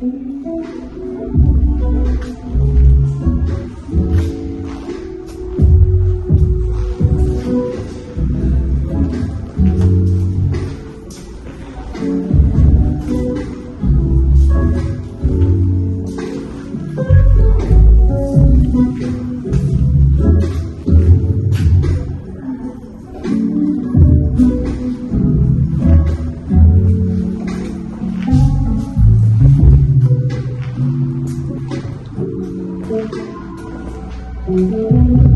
Música Thank you.